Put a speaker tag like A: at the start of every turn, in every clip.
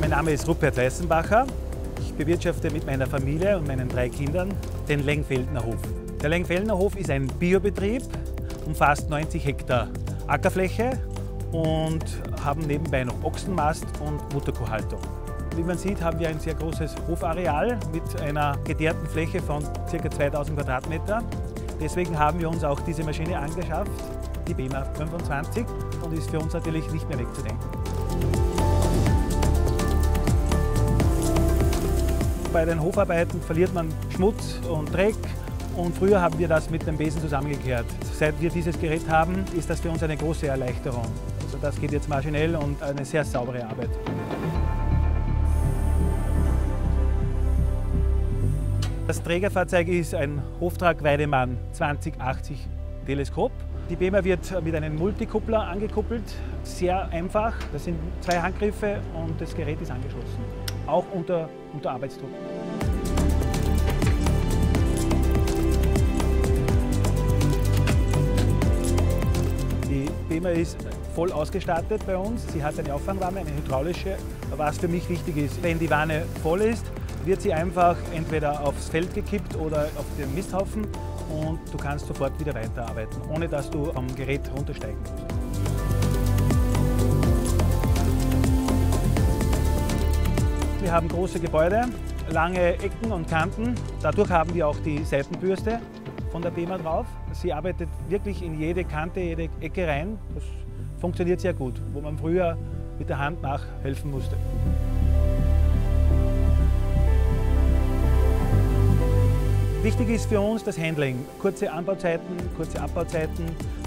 A: Mein Name ist Rupert Weißenbacher. Ich bewirtschafte mit meiner Familie und meinen drei Kindern den Lengfeldner Hof. Der Lengfeldner Hof ist ein Biobetrieb, umfasst 90 Hektar Ackerfläche und haben nebenbei noch Ochsenmast und Mutterkuhhaltung. Wie man sieht, haben wir ein sehr großes Hofareal mit einer geteerten Fläche von ca. 2000 Quadratmeter. Deswegen haben wir uns auch diese Maschine angeschafft, die BEMA 25, und ist für uns natürlich nicht mehr wegzudenken. Bei den Hofarbeiten verliert man Schmutz und Dreck und früher haben wir das mit dem Besen zusammengekehrt. Seit wir dieses Gerät haben, ist das für uns eine große Erleichterung. Also das geht jetzt maschinell und eine sehr saubere Arbeit. Das Trägerfahrzeug ist ein Hoftrag Weidemann 2080 Teleskop. Die BEMA wird mit einem Multikuppler angekuppelt, sehr einfach. Das sind zwei Handgriffe und das Gerät ist angeschlossen, auch unter, unter Arbeitsdruck. Die BEMA ist voll ausgestattet bei uns. Sie hat eine Auffangwanne, eine hydraulische. Was für mich wichtig ist, wenn die Wanne voll ist, wird sie einfach entweder aufs Feld gekippt oder auf den Misthaufen und du kannst sofort wieder weiterarbeiten, ohne dass du am Gerät runtersteigen musst. Wir haben große Gebäude, lange Ecken und Kanten. Dadurch haben wir auch die Seitenbürste von der BEMA drauf. Sie arbeitet wirklich in jede Kante, jede Ecke rein. Das funktioniert sehr gut, wo man früher mit der Hand nachhelfen musste. Wichtig ist für uns das Handling. Kurze Anbauzeiten, kurze Abbauzeiten,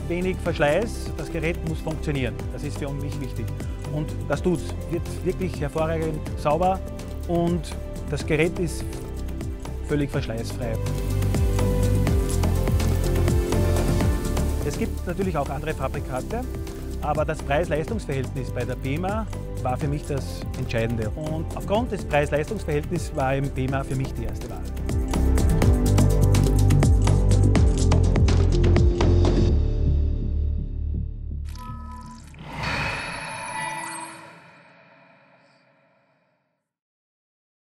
A: wenig Verschleiß. Das Gerät muss funktionieren. Das ist für mich wichtig. Und das tut es. Wird wirklich hervorragend sauber und das Gerät ist völlig verschleißfrei. Es gibt natürlich auch andere Fabrikate, aber das Preis-Leistungs-Verhältnis bei der BEMA war für mich das Entscheidende. Und aufgrund des Preis-Leistungs-Verhältnisses war eben BEMA für mich die erste Wahl.